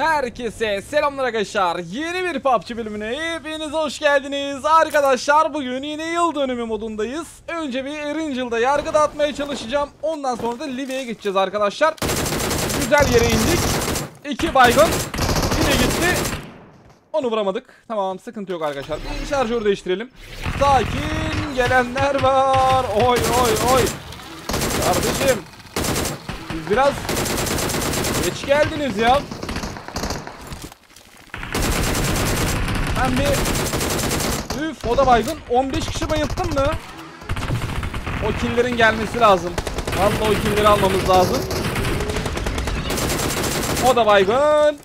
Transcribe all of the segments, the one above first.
Herkese selamlar arkadaşlar. Yeni bir PUBG bölümüne hepiniz hoş geldiniz. Arkadaşlar bugün yine yıl dönümü modundayız. Önce bir Erangel'da yargı dağıtmaya çalışacağım. Ondan sonra da Livy'ye geçeceğiz arkadaşlar. Güzel yere indik. İki baygın. Yine gitti. Onu vuramadık. Tamam sıkıntı yok arkadaşlar. Bir şarjör değiştirelim. Sakin gelenler var. Oy oy oy. Kardeşim. Siz biraz geç geldiniz ya. Ben bir Üf o da baygın. 15 kişi bayılttım mı? O killerin gelmesi lazım. Vallahi o killeri almamız lazım. O da baygın.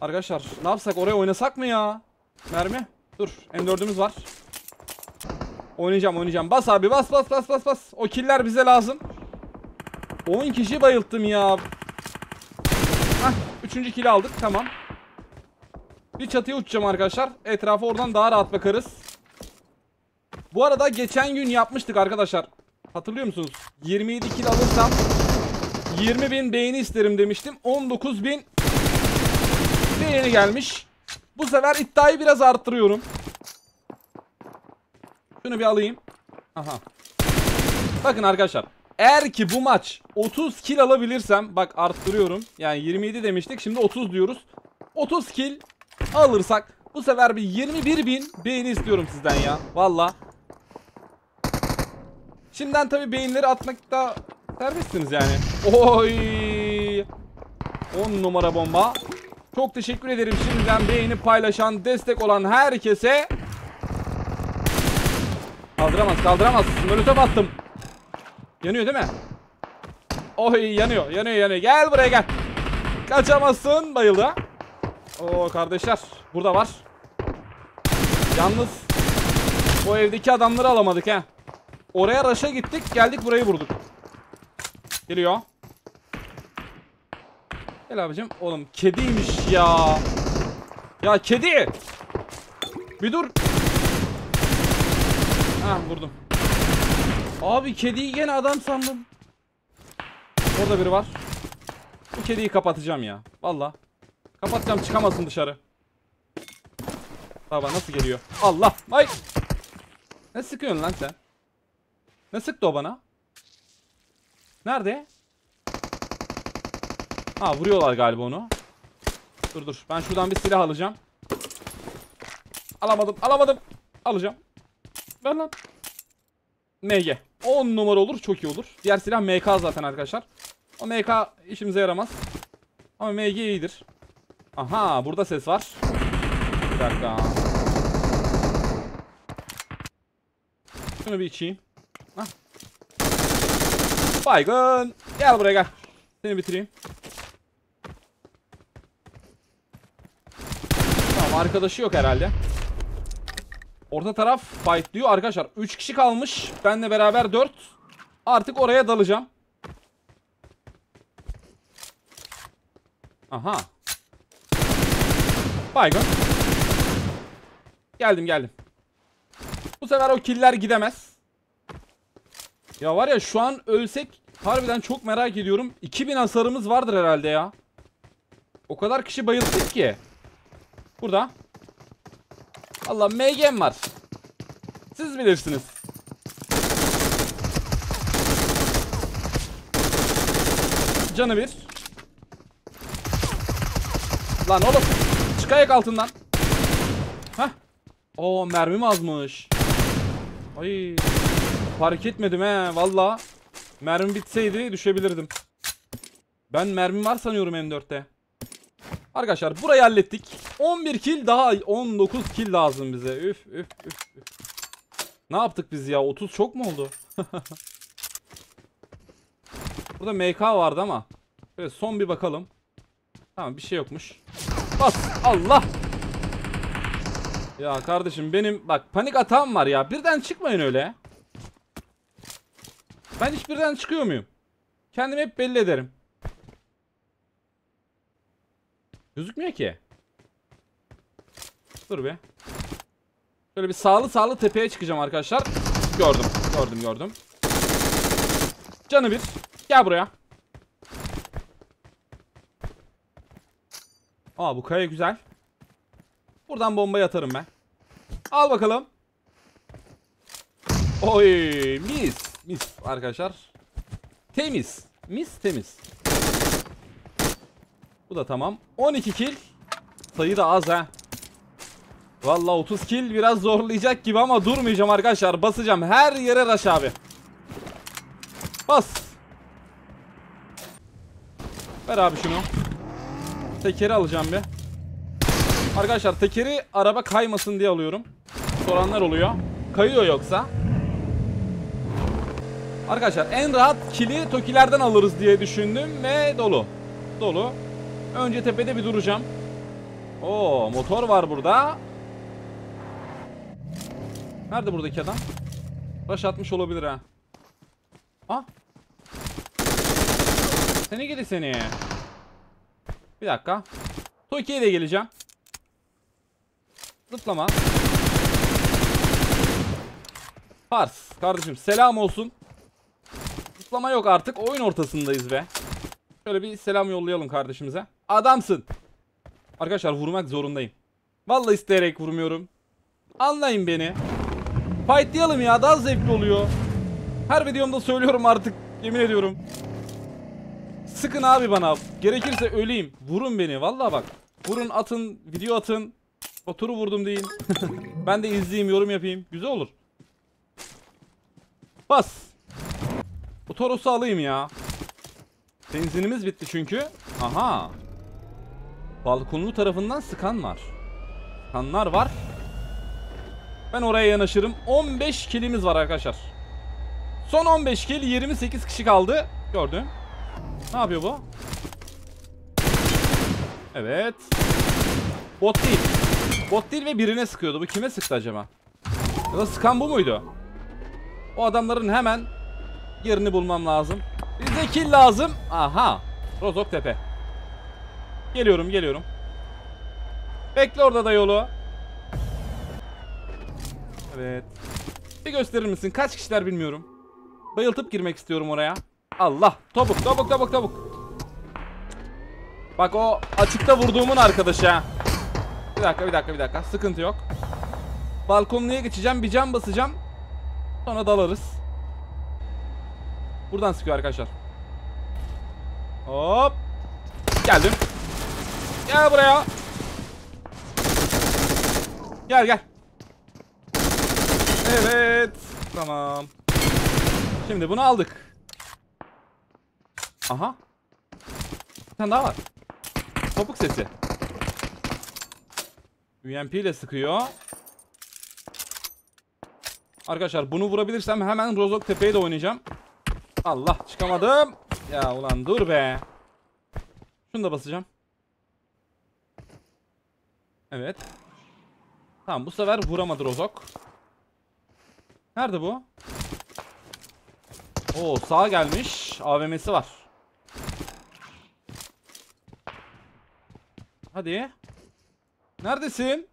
Arkadaşlar ne yapsak oraya oynasak mı ya? Mermi? Dur M4'ümüz var. Oynayacağım oynayacağım. Bas abi bas bas bas bas bas. O killer bize lazım. 10 kişi bayılttım ya. Hah 3. kili aldık tamam bir çatıya uçacağım arkadaşlar. Etrafa oradan daha rahat bakarız. Bu arada geçen gün yapmıştık arkadaşlar. Hatırlıyor musunuz? 27 kill alırsam 20 bin beğeni isterim demiştim. 19 bin beğeni gelmiş. Bu sefer iddiayı biraz arttırıyorum. Şunu bir alayım. Aha. Bakın arkadaşlar. Eğer ki bu maç 30 kill alabilirsem bak arttırıyorum. Yani 27 demiştik. Şimdi 30 diyoruz. 30 kill alırsak bu sefer bir 21 bin beğeni istiyorum sizden ya. Valla. Şimdiden tabi beğenileri atmakta serbestsiniz yani. Oy. 10 numara bomba. Çok teşekkür ederim şimdiden beğeni paylaşan, destek olan herkese. Kaldıramaz, kaldıramaz. Molotof attım. Yanıyor değil mi? Oy yanıyor, yanıyor, yanıyor. Gel buraya gel. Kaçamazsın. Bayıldı. Oo kardeşler burada var. Yalnız o evdeki adamları alamadık he. Oraya raşa gittik geldik burayı vurduk. Geliyor. Gel abicim. Oğlum kediymiş ya. Ya kedi. Bir dur. Ha vurdum. Abi kediyi gene adam sandım. Orada biri var. Bu kediyi kapatacağım ya. Vallahi. Kapatacağım çıkamasın dışarı. Baba nasıl geliyor? Allah! Ay! Ne sıkıyorsun lan sen? Ne sıktı o bana? Nerede? Ha vuruyorlar galiba onu. Dur dur. Ben şuradan bir silah alacağım. Alamadım. Alamadım. Alacağım. Ver lan. MG. 10 numara olur. Çok iyi olur. Diğer silah MK zaten arkadaşlar. O MK işimize yaramaz. Ama MG iyidir. Aha burada ses var. Bir dakika. Şunu bir içeyim. Hah. Baygın. Gel buraya gel. Seni bitireyim. Tamam arkadaşı yok herhalde. Orta taraf fight diyor arkadaşlar. 3 kişi kalmış. Benle beraber 4. Artık oraya dalacağım. Aha. Baygın. Geldim geldim. Bu sefer o killer gidemez. Ya var ya şu an ölsek harbiden çok merak ediyorum. 2000 hasarımız vardır herhalde ya. O kadar kişi bayıldık ki. Burada. Allah MG'm var. Siz bilirsiniz. Canı bir. Lan oğlum. Çık ayak altından. Hah. Oo mermim azmış. Ay. Fark etmedim he valla. Mermi bitseydi düşebilirdim. Ben mermim var sanıyorum M4'te. Arkadaşlar burayı hallettik. 11 kill daha 19 kill lazım bize. Üf üf üf üf. Ne yaptık biz ya? 30 çok mu oldu? Burada MK vardı ama. Böyle son bir bakalım. Tamam bir şey yokmuş. Bas Allah. Ya kardeşim benim bak panik atağım var ya. Birden çıkmayın öyle. Ben hiç birden çıkıyor muyum? Kendimi hep belli ederim. Gözükmüyor ki. Dur bir. Şöyle bir sağlı sağlı tepeye çıkacağım arkadaşlar. Gördüm. Gördüm gördüm. Canı bir. Gel buraya. Aa bu kaya güzel. Buradan bombayı atarım ben. Al bakalım. Oy mis. Mis arkadaşlar. Temiz. Mis temiz. Bu da tamam. 12 kill. Sayı da az ha. Vallahi 30 kill biraz zorlayacak gibi ama durmayacağım arkadaşlar. Basacağım her yere rush abi. Bas. Ver abi şunu. Tekeri alacağım bir. Arkadaşlar tekeri araba kaymasın diye alıyorum. Soranlar oluyor. Kayıyor yoksa. Arkadaşlar en rahat kili Tokilerden alırız diye düşündüm ve dolu. Dolu. Önce tepede bir duracağım. Oo motor var burada. Nerede buradaki adam? Rush atmış olabilir ha. Ah. Seni gidi seni. Bir dakika. Toki'ye de geleceğim. Zıplama. Pars. Kardeşim selam olsun. Zıplama yok artık. Oyun ortasındayız be. Şöyle bir selam yollayalım kardeşimize. Adamsın. Arkadaşlar vurmak zorundayım. Vallahi isteyerek vurmuyorum. Anlayın beni. Fightlayalım ya daha zevkli oluyor. Her videomda söylüyorum artık. Yemin ediyorum. Sıkın abi bana. Gerekirse öleyim. Vurun beni. Vallahi bak. Vurun atın. Video atın. Oturu vurdum deyin. ben de izleyeyim yorum yapayım. Güzel olur. Bas. Bu Toros'u alayım ya. Benzinimiz bitti çünkü. Aha. Balkonlu tarafından sıkan var. Sıkanlar var. Ben oraya yanaşırım. 15 kilimiz var arkadaşlar. Son 15 kill 28 kişi kaldı. Gördüm. Ne yapıyor bu? Evet. Bot değil. Bot değil ve birine sıkıyordu. Bu kime sıktı acaba? Ya da sıkan bu muydu? O adamların hemen yerini bulmam lazım. Bize kill lazım. Aha. Rozok Tepe. Geliyorum geliyorum. Bekle orada da yolu. Evet. Bir gösterir misin? Kaç kişiler bilmiyorum. Bayıltıp girmek istiyorum oraya. Allah. Topuk topuk topuk topuk. Bak o açıkta vurduğumun arkadaşı ha. Bir dakika bir dakika bir dakika. Sıkıntı yok. Balkonluya geçeceğim. Bir cam basacağım. Sonra dalarız. Buradan sıkıyor arkadaşlar. Hop. Geldim. Gel buraya. Gel gel. Evet. Tamam. Şimdi bunu aldık. Aha. Bir tane daha var. Topuk sesi. UMP ile sıkıyor. Arkadaşlar bunu vurabilirsem hemen Rozok Tepe'ye de oynayacağım. Allah çıkamadım. Ya ulan dur be. Şunu da basacağım. Evet. Tamam bu sefer vuramadı Rozok. Nerede bu? Oo sağa gelmiş. AVM'si var. Hadi. Neredesin?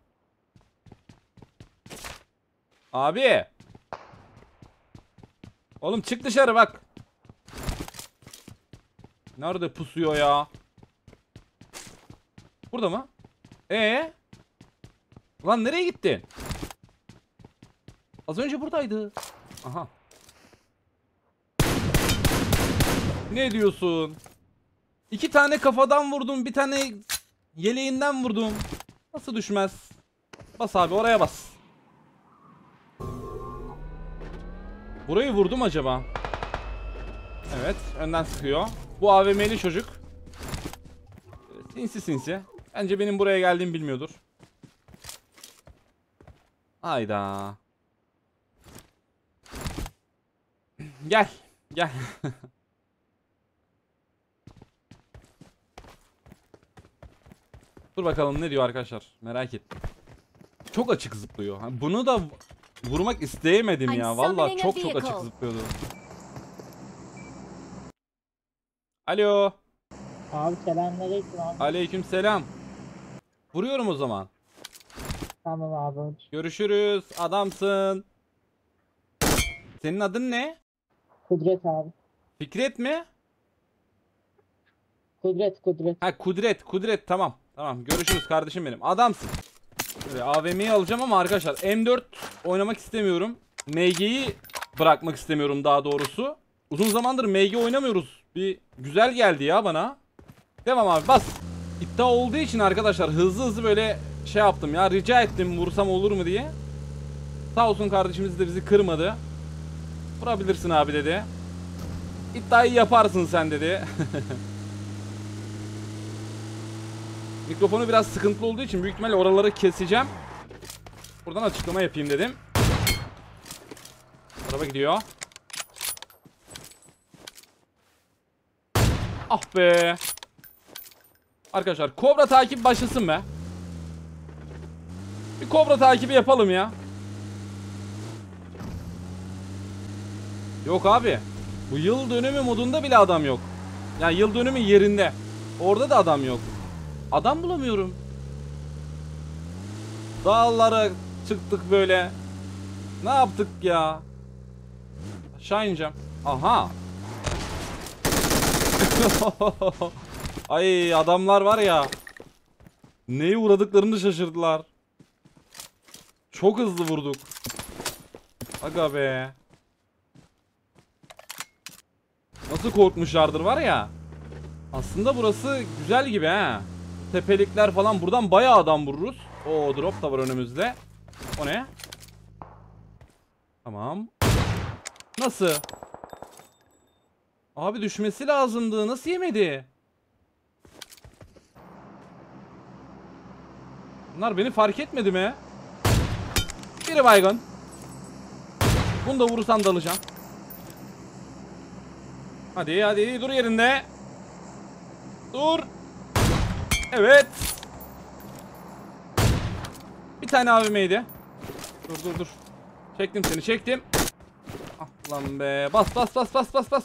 Abi. Oğlum çık dışarı bak. Nerede pusuyor ya? Burada mı? Ee? Lan nereye gittin? Az önce buradaydı. Aha. Ne diyorsun? İki tane kafadan vurdum, bir tane yeleğinden vurdum. Nasıl düşmez? Bas abi oraya bas. Burayı vurdum acaba? Evet, önden sıkıyor. Bu AVM'li çocuk. Sinsi sinsi. Bence benim buraya geldiğimi bilmiyordur. Hayda. Gel. Gel. Dur bakalım ne diyor arkadaşlar. Merak ettim. Çok açık zıplıyor. Bunu da vurmak isteyemedim ya. I'm Vallahi summoning a çok çok açık zıplıyordu. Alo. Abi selamünaleyküm abi. Aleyküm selam. Vuruyorum o zaman. Tamam abi. Görüşürüz. Adamsın. Senin adın ne? Kudret abi. Fikret mi? Kudret Kudret. Ha Kudret. Kudret tamam. Tamam görüşürüz kardeşim benim. Adamsın. Böyle AVM'yi alacağım ama arkadaşlar M4 oynamak istemiyorum. MG'yi bırakmak istemiyorum daha doğrusu. Uzun zamandır MG oynamıyoruz. Bir güzel geldi ya bana. Devam abi bas. İddia olduğu için arkadaşlar hızlı hızlı böyle şey yaptım ya rica ettim vursam olur mu diye. Sağ olsun kardeşimiz de bizi kırmadı. Vurabilirsin abi dedi. İddiayı yaparsın sen dedi. Mikrofonu biraz sıkıntılı olduğu için büyük ihtimalle oraları keseceğim. Buradan açıklama yapayım dedim. Araba gidiyor. Ah be. Arkadaşlar kobra takip başlasın be. Bir kobra takibi yapalım ya. Yok abi. Bu yıl dönümü modunda bile adam yok. Yani yıl dönümü yerinde. Orada da adam yok. Adam bulamıyorum. Dağlara çıktık böyle. Ne yaptık ya? Aşağı ineceğim. Aha. Ay adamlar var ya. Neye uğradıklarını şaşırdılar. Çok hızlı vurduk. Aga be. Nasıl korkmuşlardır var ya. Aslında burası güzel gibi ha. Tepelikler falan buradan bayağı adam vururuz. O drop da var önümüzde. O ne? Tamam. Nasıl? Abi düşmesi lazımdı. Nasıl yemedi? Bunlar beni fark etmedi mi? Biri baygın. Bunu da vurursan dalacağım. Hadi hadi dur yerinde. Dur. Evet. Bir tane AVM'ydi. Dur dur dur. Çektim seni çektim. Ah lan be. Bas bas bas bas bas bas.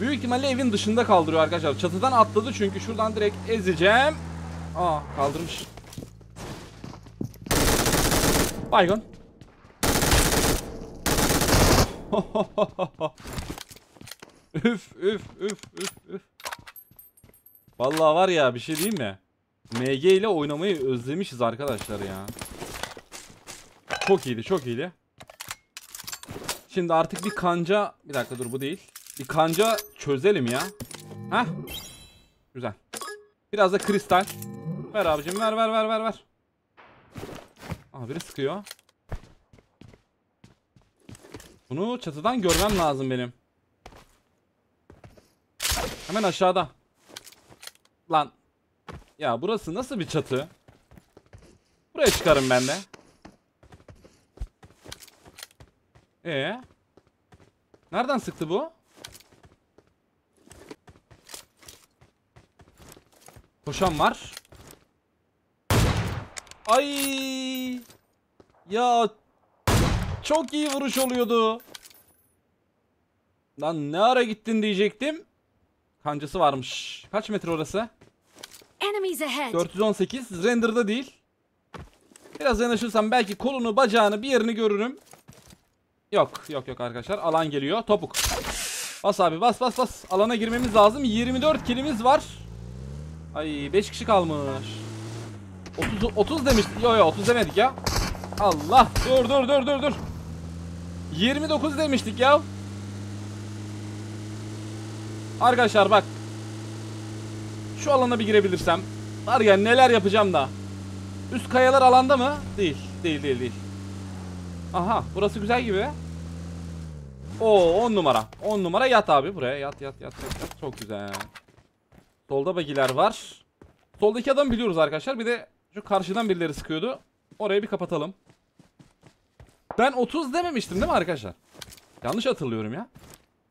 Büyük ihtimalle evin dışında kaldırıyor arkadaşlar. Çatıdan atladı çünkü şuradan direkt ezeceğim. Aa kaldırmış. Baygın. üf üf üf üf üf. Vallahi var ya bir şey diyeyim mi? MG ile oynamayı özlemişiz arkadaşlar ya. Çok iyiydi çok iyiydi. Şimdi artık bir kanca... Bir dakika dur bu değil. Bir kanca çözelim ya. Heh. Güzel. Biraz da kristal. Ver abicim ver ver ver ver ver. Aa biri sıkıyor. Bunu çatıdan görmem lazım benim. Hemen aşağıda. Lan. Ya burası nasıl bir çatı? Buraya çıkarım ben de. Ee? Nereden sıktı bu? Koşan var. Ay! Ya çok iyi vuruş oluyordu. Lan ne ara gittin diyecektim. Kancası varmış. Kaç metre orası? Enemies ahead! 418. Render'da değil. Biraz yanaşırsam belki kolunu, bacağını, bir yerini görürüm. Yok, yok yok arkadaşlar. Alan geliyor. Topuk. Bas abi bas bas bas. Alana girmemiz lazım. 24 kilimiz var. Ay 5 kişi kalmış. 30 30 demiş. Yo yo 30 demedik ya. Allah. Dur dur dur dur dur. 29 demiştik ya. Arkadaşlar bak. Şu alana bir girebilirsem. Var ya neler yapacağım da. Üst kayalar alanda mı? Değil. Değil değil değil. Aha burası güzel gibi. Oo 10 numara. 10 numara yat abi buraya. Yat yat yat yat. yat. Çok güzel. Solda bagiler var. Soldaki adamı biliyoruz arkadaşlar. Bir de şu karşıdan birileri sıkıyordu. Orayı bir kapatalım. Ben 30 dememiştim değil mi arkadaşlar? Yanlış hatırlıyorum ya.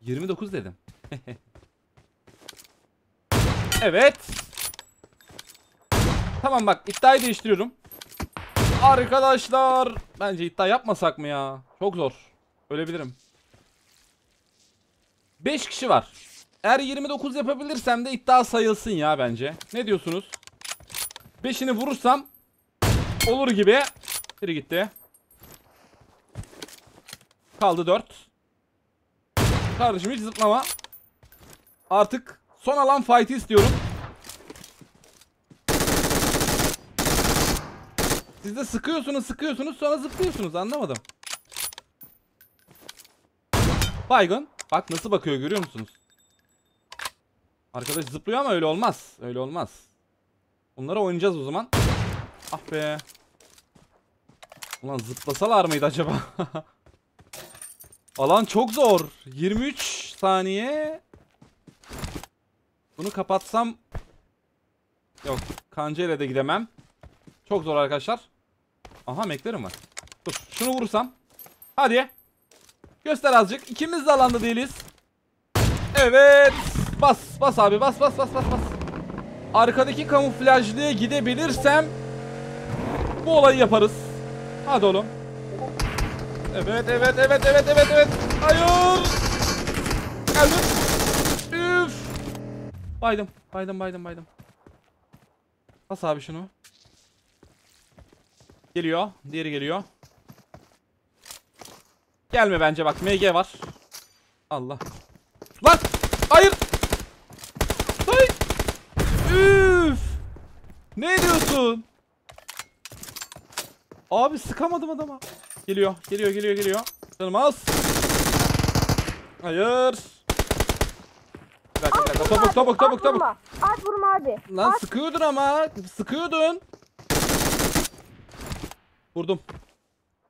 29 dedim. evet. Tamam bak iddiayı değiştiriyorum. Arkadaşlar. Bence iddia yapmasak mı ya? Çok zor. Ölebilirim. 5 kişi var. Eğer 29 yapabilirsem de iddia sayılsın ya bence. Ne diyorsunuz? 5'ini vurursam olur gibi. Biri gitti. Kaldı 4. Kardeşim hiç zıplama. Artık son alan fight'i istiyorum. Siz de sıkıyorsunuz sıkıyorsunuz sonra zıplıyorsunuz anlamadım. Baygın. Bak nasıl bakıyor görüyor musunuz? Arkadaş zıplıyor ama öyle olmaz. Öyle olmaz. Bunlara oynayacağız o zaman. Ah be. Ulan zıplasalar mıydı acaba? Alan çok zor. 23 saniye. Bunu kapatsam Yok, kanca ile de gidemem. Çok zor arkadaşlar. Aha meklerim var. Dur, şunu vursam. Hadi. Göster azıcık. İkimiz de alanda değiliz. Evet. Bas, bas abi, bas, bas, bas, bas, bas. Arkadaki kamuflajlıya gidebilirsem bu olayı yaparız. Hadi oğlum. Evet, evet, evet, evet, evet, evet. Hayır. Geldim. Baydım, baydım, baydım, baydım. Bas abi şunu. Geliyor. Diğeri geliyor. Gelme bence bak. MG var. Allah. Lan! Hayır! Hayır! Üf! Ne diyorsun? Abi sıkamadım adama. Geliyor, geliyor, geliyor, geliyor. Canım az. Hayır. Bir dakika. Topuk, topuk, topuk, At topuk. vurma. At vurma abi. Lan At. sıkıyordun ama. Sıkıyordun. Vurdum.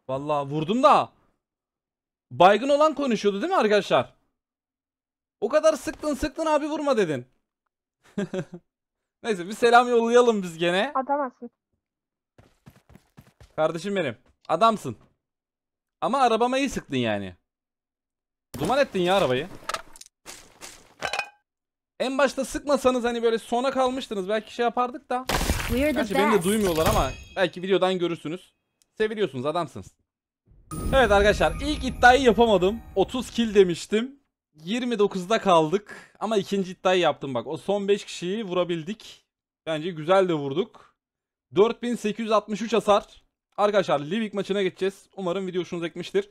Vallahi vurdum da. Baygın olan konuşuyordu değil mi arkadaşlar? O kadar sıktın sıktın abi vurma dedin. Neyse bir selam yollayalım biz gene. Atamazsın. Kardeşim benim. Adamsın. Ama arabama iyi sıktın yani. Duman ettin ya arabayı. En başta sıkmasanız hani böyle sona kalmıştınız. Belki şey yapardık da. Gerçi beni de duymuyorlar ama belki videodan görürsünüz. Seviliyorsunuz adamsınız. Evet arkadaşlar ilk iddiayı yapamadım. 30 kill demiştim. 29'da kaldık. Ama ikinci iddiayı yaptım bak. O son 5 kişiyi vurabildik. Bence güzel de vurduk. 4863 hasar. Arkadaşlar Livik maçına geçeceğiz. Umarım video hoşunuza gitmiştir.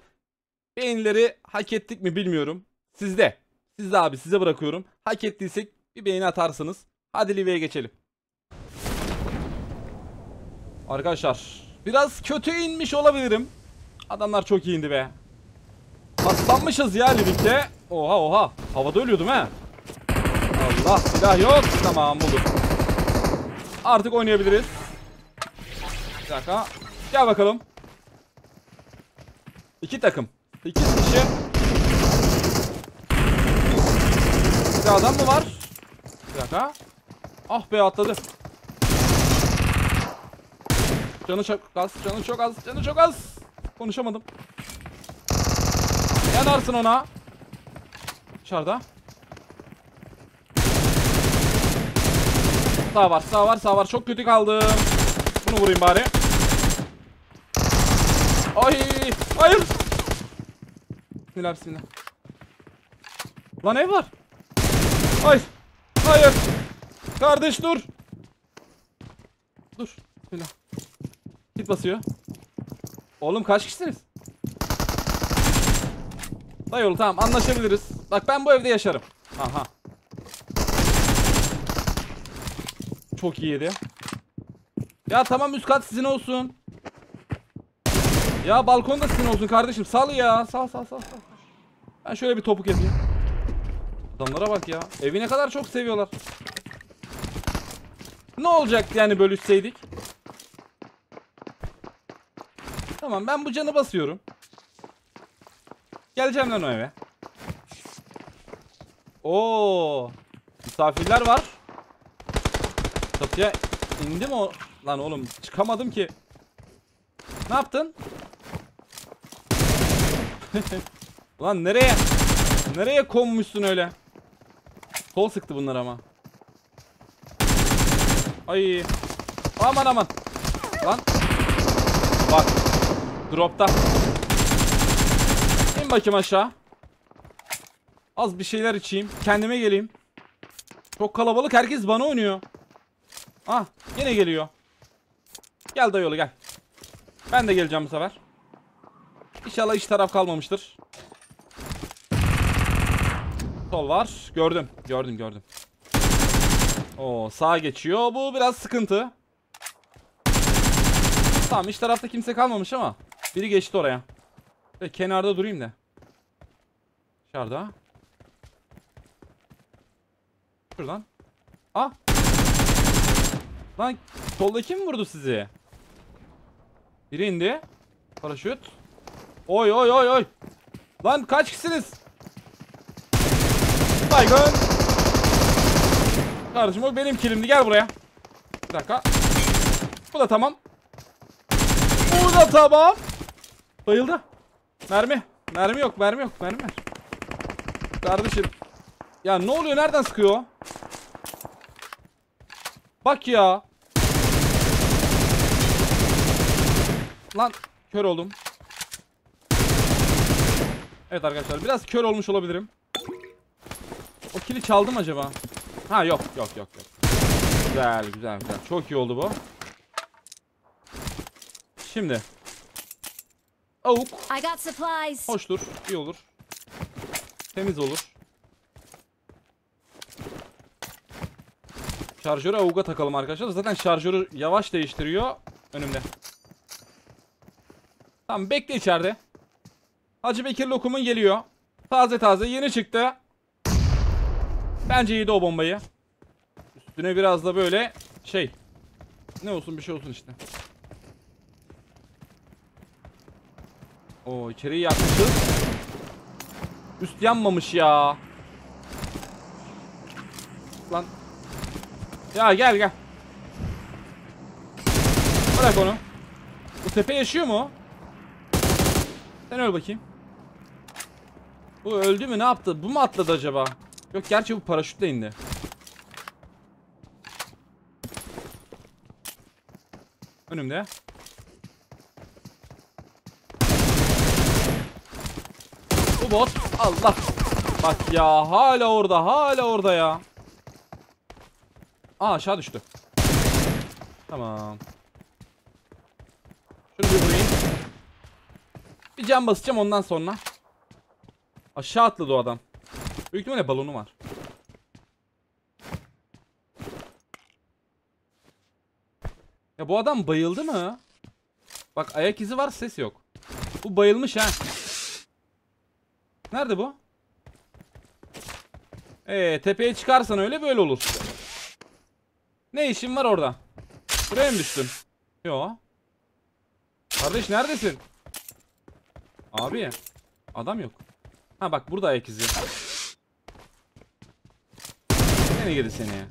Beğenileri hak ettik mi bilmiyorum. Sizde. Sizde abi size bırakıyorum. Hak ettiysek bir beğeni atarsınız. Hadi Livik'e geçelim. Arkadaşlar biraz kötü inmiş olabilirim. Adamlar çok iyi indi be. Paslanmışız ya Livik'te. Oha oha. Havada ölüyordum he. Allah silah yok. Tamam buldum. Artık oynayabiliriz. Bir dakika. Gel bakalım. İki takım. İki kişi. Bir adam mı var? Bir dakika. Ah be atladı. Canı çok az, canı çok az, canı çok az. Konuşamadım. Yanarsın ona. Dışarıda. Sağ var, sağ var, sağ var. Çok kötü kaldım. Bunu vurayım bari. Ay, hayır. Bismillah, bismillah. Lan ev var. Ay, hayır. Kardeş dur. Dur. Bismillah. Git basıyor. Oğlum kaç kişisiniz? Dayıoğlu tamam anlaşabiliriz. Bak ben bu evde yaşarım. Aha. Çok iyi yedi. Ya tamam üst kat sizin olsun. Ya balkon da sizin olsun kardeşim. Sal ya. Sal sal sal. sal. Ben şöyle bir topuk yapayım. Adamlara bak ya. Evi ne kadar çok seviyorlar. Ne olacak yani bölüşseydik? Tamam ben bu canı basıyorum. Geleceğim lan o eve. Oo, misafirler var. Çatıya indi mi o? Lan oğlum çıkamadım ki. Ne yaptın? Lan nereye? Nereye konmuşsun öyle? Sol sıktı bunlar ama. Ay. Aman aman. Lan. Bak. Dropta. İn bakayım aşağı. Az bir şeyler içeyim. Kendime geleyim. Çok kalabalık. Herkes bana oynuyor. Ah yine geliyor. Gel dayıoğlu gel. Ben de geleceğim bu sefer. İnşallah iç taraf kalmamıştır. Sol var. Gördüm. Gördüm gördüm. Oo sağa geçiyor. Bu biraz sıkıntı. Tamam iç tarafta kimse kalmamış ama biri geçti oraya. Ve kenarda durayım da. Dışarıda. Şuradan. Ah. Lan soldaki mi vurdu sizi? Biri indi. Paraşüt. Oy oy oy oy. Lan kaç kişisiniz? Baygın. Kardeşim o benim kilimdi gel buraya. Bir dakika. Bu da tamam. Bu da tamam. Bayıldı. Mermi. Mermi yok mermi yok mermi ver. Kardeşim. Ya ne oluyor nereden sıkıyor? Bak ya. Lan kör oldum. Evet arkadaşlar biraz kör olmuş olabilirim. Kili çaldım acaba? Ha yok yok yok yok. Güzel güzel güzel. Çok iyi oldu bu. Şimdi. Avuk. I got supplies. Hoştur. iyi olur. Temiz olur. Şarjörü avuga takalım arkadaşlar. Zaten şarjörü yavaş değiştiriyor. Önümde. Tamam bekle içeride. Hacı Bekir lokumun geliyor. Taze taze yeni çıktı. Bence yedi o bombayı. Üstüne biraz da böyle şey. Ne olsun bir şey olsun işte. Oo içeriği yakmışız. Üst yanmamış ya. Lan. Ya gel gel. Bırak onu. Bu tepe yaşıyor mu? Sen öl bakayım. Bu öldü mü ne yaptı? Bu mu atladı acaba? Yok gerçi bu paraşütle indi. Önümde. Bu bot. Allah. Bak ya hala orada hala orada ya. Aa aşağı düştü. Tamam. Şunu bir vurayım. Bir cam basacağım ondan sonra. Aşağı atladı o adam. Büyük ihtimalle balonu var. Ya bu adam bayıldı mı? Bak ayak izi var ses yok. Bu bayılmış ha. Nerede bu? Ee, tepeye çıkarsan öyle böyle olur. Ne işin var orada? Buraya mı düştün? Yo. Kardeş neredesin? Abi. Adam yok. Ha bak burada ayak izi. Seni gidi seni ya.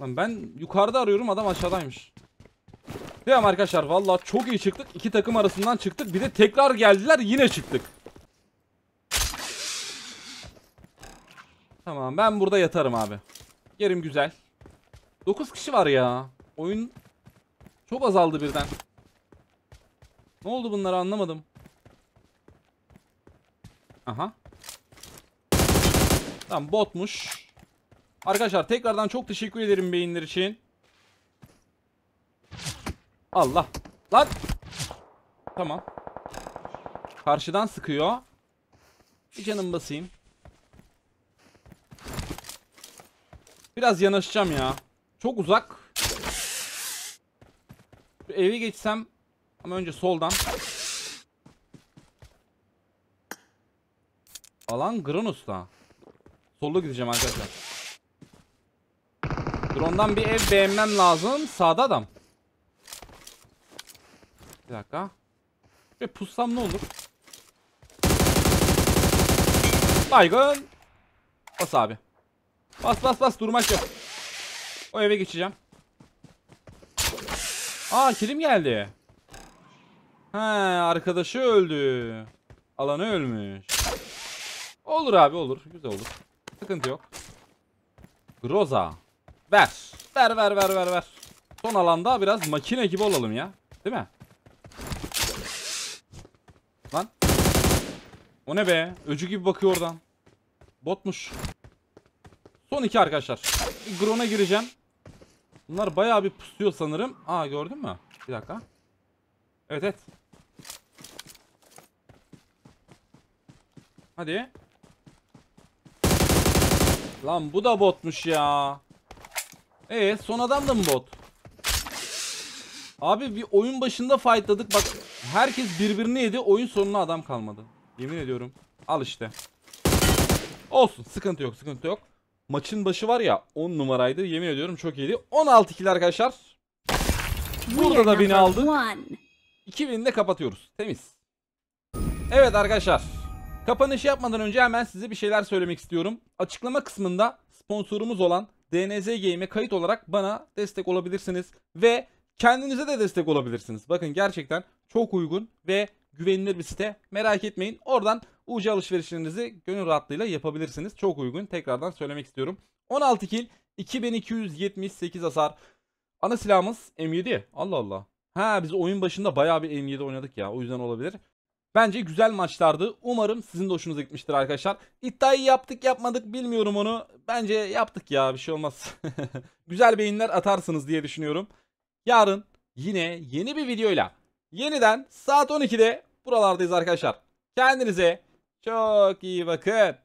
Lan ben yukarıda arıyorum adam aşağıdaymış. Tamam arkadaşlar vallahi çok iyi çıktık. İki takım arasından çıktık. Bir de tekrar geldiler yine çıktık. Tamam ben burada yatarım abi. Yerim güzel. 9 kişi var ya. Oyun çok azaldı birden. Ne oldu bunları anlamadım. Aha. Tamam botmuş. Arkadaşlar tekrardan çok teşekkür ederim beyinler için. Allah. Lan. Tamam. Karşıdan sıkıyor. Bir canım basayım. Biraz yanaşacağım ya. Çok uzak. Şu eve geçsem ama önce soldan. Alan Granus'ta. Solda gideceğim arkadaşlar. Drone'dan bir ev beğenmem lazım. Sağda adam. Bir dakika. Ve pussam ne olur? Baygın. Bas abi. Bas bas bas durmak yok. O eve geçeceğim. Aa kilim geldi. He arkadaşı öldü. Alanı ölmüş. Olur abi olur. Güzel olur. Sıkıntı yok. Groza. Ver. Ver ver ver ver ver. Son alanda biraz makine gibi olalım ya. Değil mi? Lan. O ne be? Öcü gibi bakıyor oradan. Botmuş. Son iki arkadaşlar. Gron'a gireceğim. Bunlar bayağı bir pusuyor sanırım. Aa gördün mü? Bir dakika. Evet evet. Hadi. Lan bu da botmuş ya. E son adam da mı bot? Abi bir oyun başında fightladık bak herkes birbirini yedi oyun sonuna adam kalmadı. Yemin ediyorum. Al işte. Olsun sıkıntı yok sıkıntı yok. Maçın başı var ya 10 numaraydı yemin ediyorum çok iyiydi. 16 kill arkadaşlar. Burada da beni aldı. one. 2000'de kapatıyoruz. Temiz. Evet arkadaşlar. Kapanışı yapmadan önce hemen size bir şeyler söylemek istiyorum. Açıklama kısmında sponsorumuz olan DNZ Game'e kayıt olarak bana destek olabilirsiniz. Ve kendinize de destek olabilirsiniz. Bakın gerçekten çok uygun ve güvenilir bir site. Merak etmeyin. Oradan UC alışverişlerinizi gönül rahatlığıyla yapabilirsiniz. Çok uygun. Tekrardan söylemek istiyorum. 16 kill, 2278 hasar. Ana silahımız M7. Allah Allah. Ha biz oyun başında bayağı bir M7 oynadık ya. O yüzden olabilir. Bence güzel maçlardı. Umarım sizin de hoşunuza gitmiştir arkadaşlar. İddiayı yaptık yapmadık bilmiyorum onu. Bence yaptık ya bir şey olmaz. güzel beyinler atarsınız diye düşünüyorum. Yarın yine yeni bir videoyla yeniden saat 12'de buralardayız arkadaşlar. Kendinize çok iyi bakın.